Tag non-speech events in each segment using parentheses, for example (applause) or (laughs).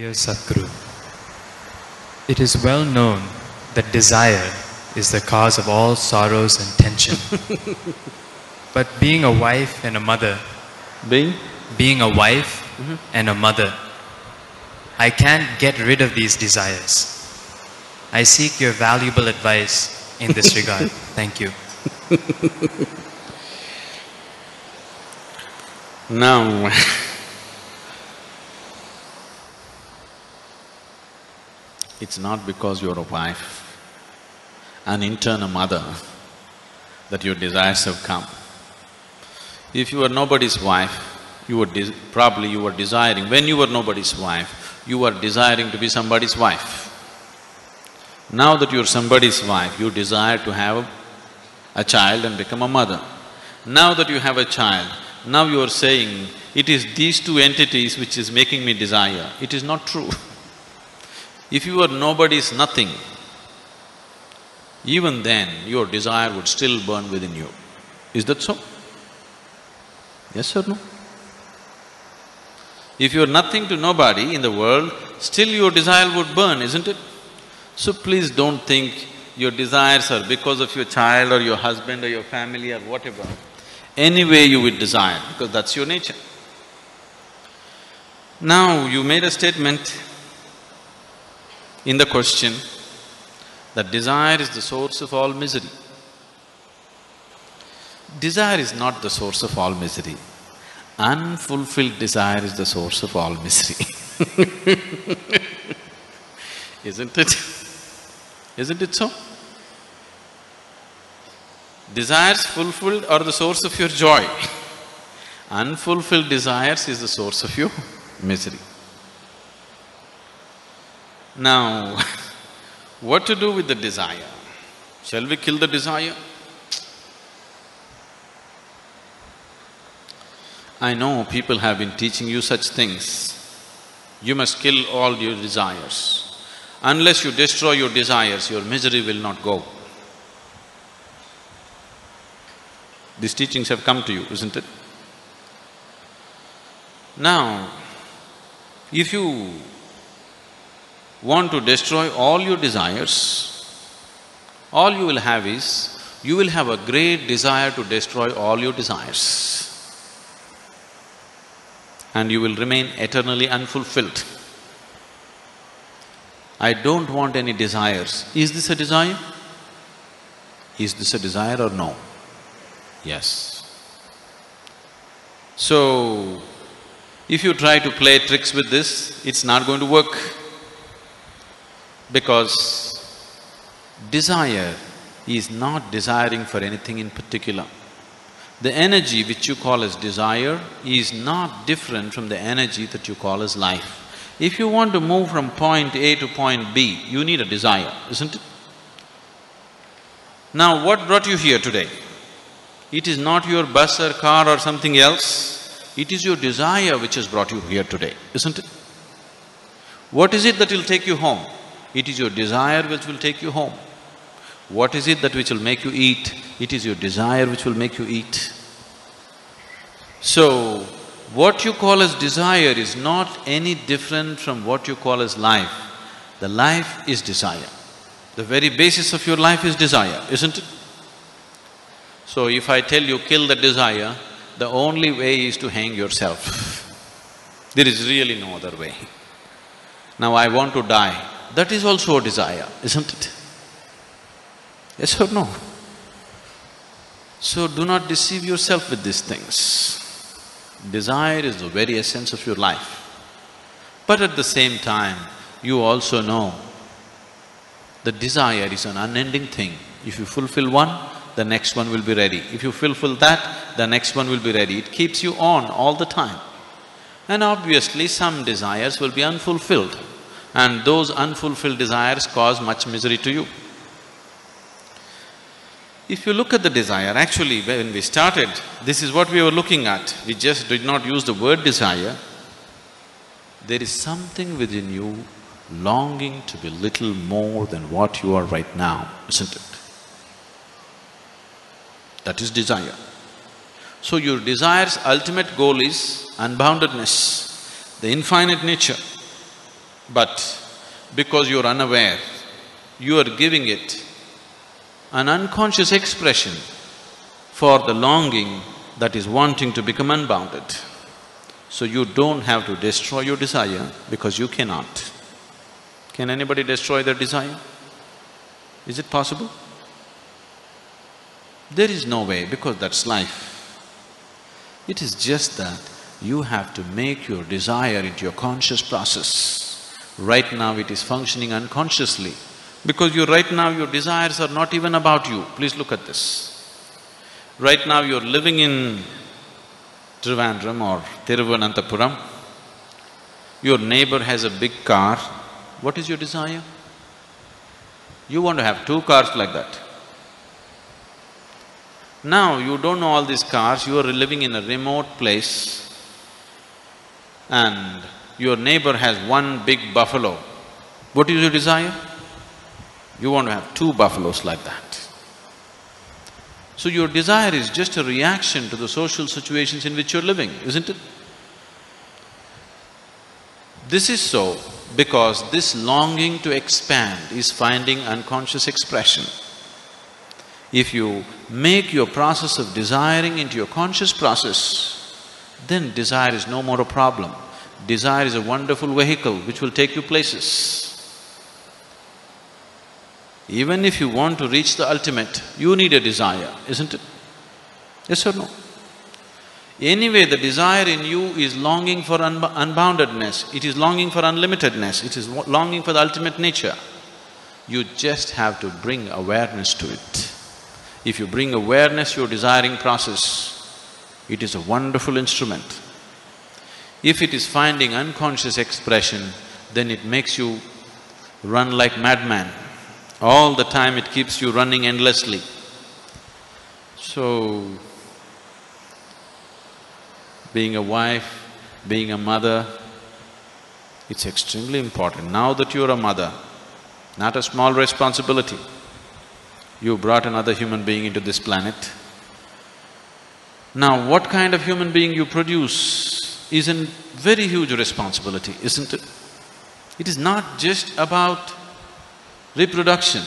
Dear Sadhguru, it is well known that desire is the cause of all sorrows and tension. (laughs) but being a wife and a mother, Being? being a wife mm-hmm. and a mother, I can't get rid of these desires. I seek your valuable advice in this regard. (laughs) Thank you. Now, it's not because you're a wife, an intern, a mother, that your desires have come. If you were nobody's wife, you were probably you were desiring, when you were nobody's wife, you were desiring to be somebody's wife. Now that you're somebody's wife, you desire to have a child and become a mother. Now that you have a child, now you are saying, it is these two entities which is making me desire. It is not true. (laughs) If you were nobody's nothing, even then your desire would still burn within you. Is that so? Yes or no? If you are nothing to nobody in the world, still your desire would burn, isn't it? So please don't think your desires are because of your child or your husband or your family or whatever. Anyway you would desire, because that's your nature. Now, you made a statement in the question that desire is the source of all misery. Desire is not the source of all misery. Unfulfilled desire is the source of all misery. (laughs) Isn't it? Isn't it so? Desires fulfilled are the source of your joy. Unfulfilled desires is the source of your misery. Now, (laughs) what to do with the desire? Shall we kill the desire? I know people have been teaching you such things. You must kill all your desires. Unless you destroy your desires, your misery will not go. These teachings have come to you, isn't it? Now, if you want to destroy all your desires, all you will have is, you will have a great desire to destroy all your desires. And you will remain eternally unfulfilled. I don't want any desires. Is this a desire? Is this a desire or no? Yes. So, if you try to play tricks with this, it's not going to work because desire is not desiring for anything in particular. The energy which you call as desire is not different from the energy that you call as life. If you want to move from point A to point B, you need a desire, isn't it? Now, what brought you here today? It is not your bus or car or something else, it is your desire which has brought you here today, isn't it? What is it that will take you home? It is your desire which will take you home. What is it that which will make you eat? It is your desire which will make you eat. So, what you call as desire is not any different from what you call as life. The life is desire. The very basis of your life is desire, isn't it? So if I tell you kill the desire, the only way is to hang yourself. (laughs) There is really no other way. Now I want to die, that is also a desire, isn't it? Yes or no? So do not deceive yourself with these things. Desire is the very essence of your life. But at the same time, you also know the desire is an unending thing. If you fulfill one, the next one will be ready. If you fulfill that, the next one will be ready. It keeps you on all the time. And obviously, some desires will be unfulfilled, and those unfulfilled desires cause much misery to you. If you look at the desire, actually when we started, this is what we were looking at. We just did not use the word desire. There is something within you longing to be little more than what you are right now, isn't it? That is desire. So your desire's ultimate goal is unboundedness, the infinite nature. But because you're unaware, you are giving it an unconscious expression for the longing that is wanting to become unbounded. So you don't have to destroy your desire because you cannot. Can anybody destroy their desire? Is it possible? There is no way because that's life. It is just that you have to make your desire into your conscious process. Right now it is functioning unconsciously because you… right now your desires are not even about you. Please look at this. Right now you're living in Trivandrum or Thiruvananthapuram, your neighbor has a big car, what is your desire? You want to have two cars like that. Now you don't know all these cars, you are living in a remote place and your neighbor has one big buffalo. What is your desire? You want to have two buffaloes like that. So your desire is just a reaction to the social situations in which you're living, isn't it? This is so because this longing to expand is finding unconscious expression. If you make your process of desiring into your conscious process, then desire is no more a problem. Desire is a wonderful vehicle which will take you places. Even if you want to reach the ultimate, you need a desire, isn't it? Yes or no? Anyway, the desire in you is longing for unboundedness, it is longing for unlimitedness, it is longing for the ultimate nature. You just have to bring awareness to it. If you bring awareness to your desiring process, it is a wonderful instrument. If it is finding unconscious expression, then it makes you run like madman. All the time it keeps you running endlessly. So, being a wife, being a mother, it's extremely important. Now that you're a mother, not a small responsibility, you brought another human being into this planet. Now, what kind of human being you produce is a very huge responsibility, isn't it? It is not just about reproduction.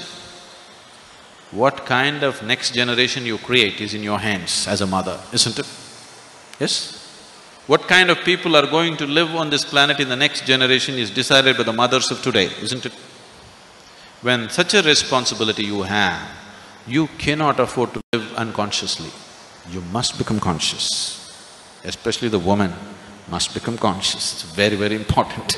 What kind of next generation you create is in your hands as a mother, isn't it? Yes? What kind of people are going to live on this planet in the next generation is decided by the mothers of today, isn't it? When such a responsibility you have, you cannot afford to live unconsciously. You must become conscious. Especially the woman must become conscious, it's very, very important